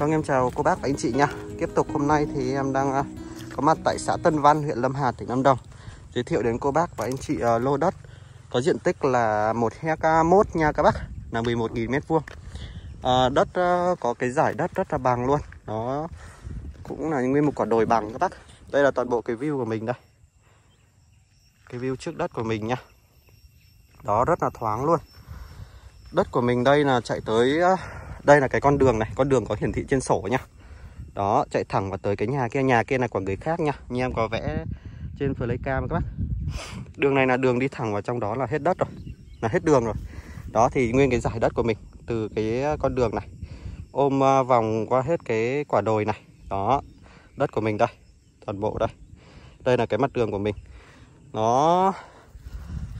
Vâng em chào cô bác và anh chị nha. Tiếp tục hôm nay thì em đang à, có mặt tại xã Tân Văn, huyện Lâm Hà, tỉnh Lâm Đồng. Giới thiệu đến cô bác và anh chị à, lô đất. Có diện tích là 1 hectare 1 nha các bác. Là 11.000m2. À, đất có cái giải đất rất là bằng luôn. Nó cũng là nguyên một quả đồi bằng các bác. Đây là toàn bộ cái view của mình đây. Cái view trước đất của mình nha. Đó rất là thoáng luôn. Đất của mình đây là chạy tới đây là cái con đường này con đường có hiển thị trên sổ nhá đó chạy thẳng vào tới cái nhà kia nhà kia là của người khác nhá, như em có vẽ trên flycam các bác. Đường này là đường đi thẳng vào trong đó là hết đất rồi là hết đường rồi. Đó thì nguyên cái giải đất của mình từ cái con đường này. Ôm à, vòng qua hết cái quả đồi này. Đó đất của mình đây toàn bộ đây. Đây là cái mặt đường của mình. Nó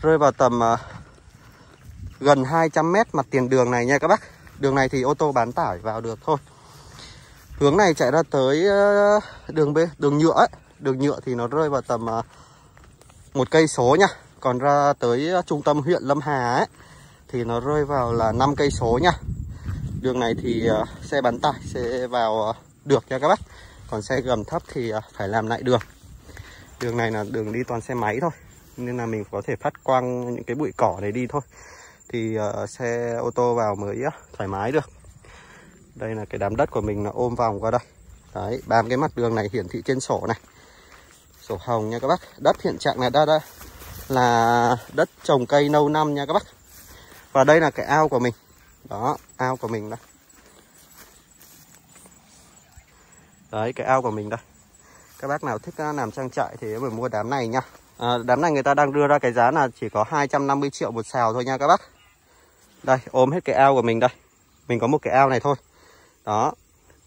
rơi vào tầm uh, gần 200 mét mặt tiền đường này nha các bác. Đường này thì ô tô bán tải vào được thôi. Hướng này chạy ra tới ờ, đường B, đường nhựa ấy. Đường nhựa thì nó rơi vào tầm ờ, một cây số nha. Còn ra tới trung tâm huyện Lâm Hà ấy Thì nó rơi vào là 5 cây số nha. Đường này thì ờ, xe bán tải sẽ vào được nha các bác. Còn xe gầm thấp thì phải làm lại đường. Đường này là đường đi toàn xe máy thôi Nên là mình có thể phát quang những cái bụi cỏ này đi thôi thì uh, xe ô tô vào mới uh, thoải mái được. Đây là cái đám đất của mình là ôm vòng qua đây. Đấy bám cái mặt đường này hiển thị trên sổ này. Sổ hồng nha các bác. Đất hiện trạng này đây, đây là đất trồng cây lâu năm nha các bác. Và đây là cái ao của mình. Đó ao của mình đây. Đấy cái ao của mình đây. Các bác nào thích à, làm trang trại thì phải mua đám này nha. À, đám này người ta đang đưa ra cái giá là chỉ có 250 triệu một xào thôi nha các bác đây, ôm hết cái ao của mình đây. Mình có một cái ao này thôi. Đó,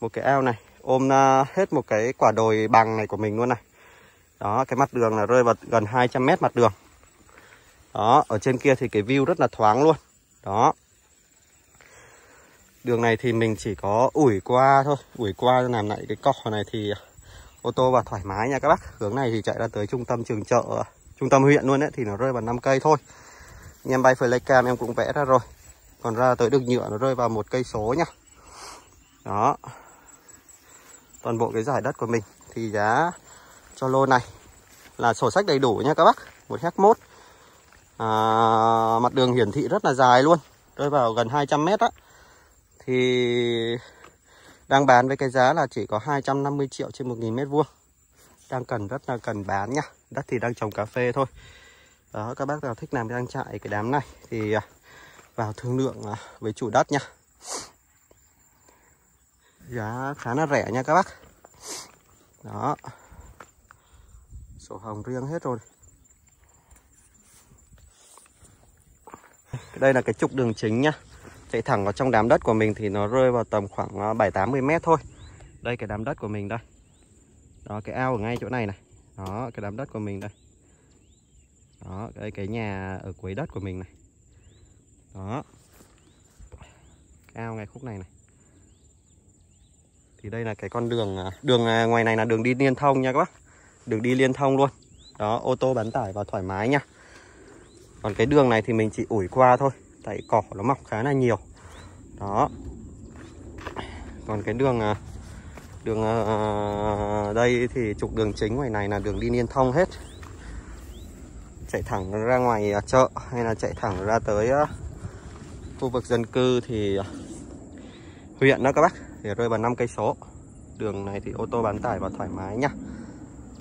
một cái ao này. Ôm à, hết một cái quả đồi bằng này của mình luôn này. Đó, cái mặt đường là rơi vào gần 200 mét mặt đường. Đó, ở trên kia thì cái view rất là thoáng luôn. Đó. Đường này thì mình chỉ có ủi qua thôi. Ủi qua làm lại cái cỏ này thì ô tô vào thoải mái nha các bác. Hướng này thì chạy ra tới trung tâm trường chợ, trung tâm huyện luôn đấy thì nó rơi vào 5 cây thôi. Anh em bay flycam em cũng vẽ ra rồi còn ra tới đường nhựa nó rơi vào một cây số nhá. Đó. Toàn bộ cái giải đất của mình thì giá cho lô này là sổ sách đầy đủ nha các bác. Một hecta mốt. À, mặt đường hiển thị rất là dài luôn. Rơi vào gần 200 mét á. Thì đang bán với cái giá là chỉ có 250 triệu trên 1.000 mét vuông. Đang cần rất là cần bán nhá. Đất thì đang trồng cà phê thôi. Đó các bác nào thích làm trang trại cái đám này. Thì à, vào thương lượng à, với chủ đất nha. Giá khá là rẻ nha các bác. Đó. Sổ hồng riêng hết rồi. Đây là cái trục đường chính nhá chạy thẳng vào trong đám đất của mình thì nó rơi vào tầm khoảng à, 7 80 mét thôi. Đây, cái đám đất của mình đây. Đó, cái ao ở ngay chỗ này này. Đó, cái đám đất của mình đây. Đó, đây cái nhà ở cuối đất của mình này đó. Cao ngay khúc này này. Thì đây là cái con đường à, đường à, ngoài này là đường đi liên thông nha các bác. Đường đi liên thông luôn. Đó, ô tô bán tải vào thoải mái nha. Còn cái đường này thì mình chỉ ủi qua thôi. Tại cỏ nó mọc khá là nhiều. Đó. Còn cái đường à, đường đây thì trục đường chính ngoài này là đường đi liên thông hết. Chạy thẳng ra ngoài chợ hay là chạy thẳng ra tới khu vực dân cư thì à, huyện đó các bác, thì rơi vào 5 cây số. Đường này thì ô tô bán tải vào thoải mái nhá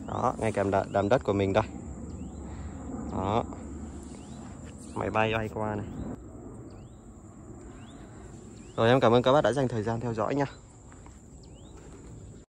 đó, ngay kèm đám đất của mình đây. Đó. Máy bay bay qua này. Rồi, em cảm ơn các bác đã dành thời gian theo dõi nha.